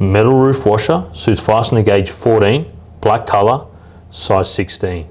Metal roof washer, suits fastener gauge 14, black colour, size 16.